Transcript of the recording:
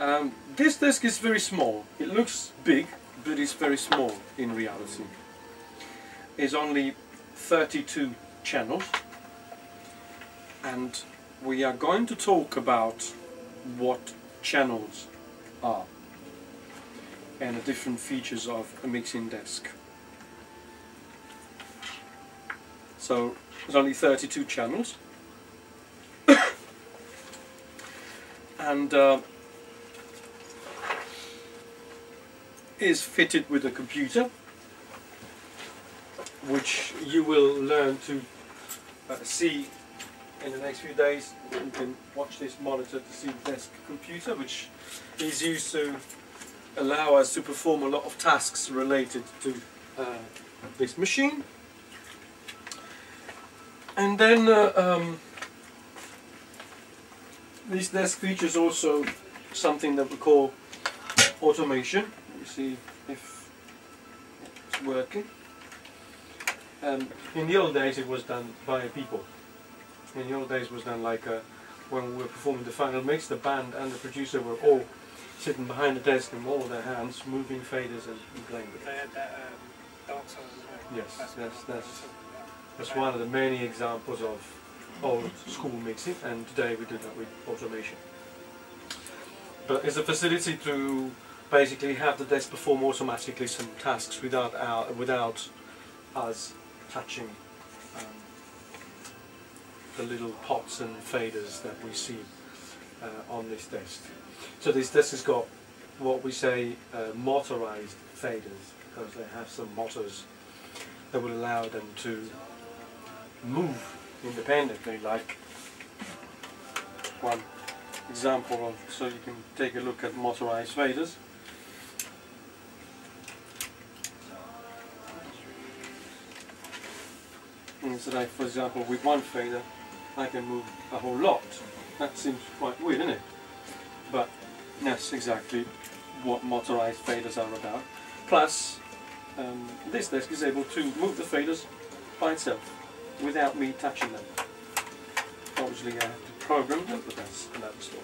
Um, this desk is very small. It looks big, but it's very small in reality. It's only 32 channels and we are going to talk about what channels are and the different features of a mixing desk. So there's only 32 channels and uh, is fitted with a computer which you will learn to uh, see in the next few days. You can watch this monitor to see the desk computer which is used to allow us to perform a lot of tasks related to uh, this machine. And then uh, um, this desk features also something that we call automation. You see if it's working. Um, in the old days it was done by people. In the old days it was done like uh, when we were performing the final mix, the band and the producer were all sitting behind the desk and all their hands moving faders and, and playing with it. They had that um, dark side as well. Yes, That's that's, that's, that's one of the many examples of old school mixing and today we do that with automation. But it's a facility to basically have the desk perform automatically some tasks without our, without us touching um, the little pots and faders that we see uh, on this desk. So this desk has got what we say uh, motorized faders because they have some motors that will allow them to move independently like one example of so you can take a look at motorized faders and so like for example with one fader I can move a whole lot that seems quite weird isn't it but that's exactly what motorized faders are about plus um, this desk is able to move the faders by itself without me touching them. Obviously I have to program them, but that's another story.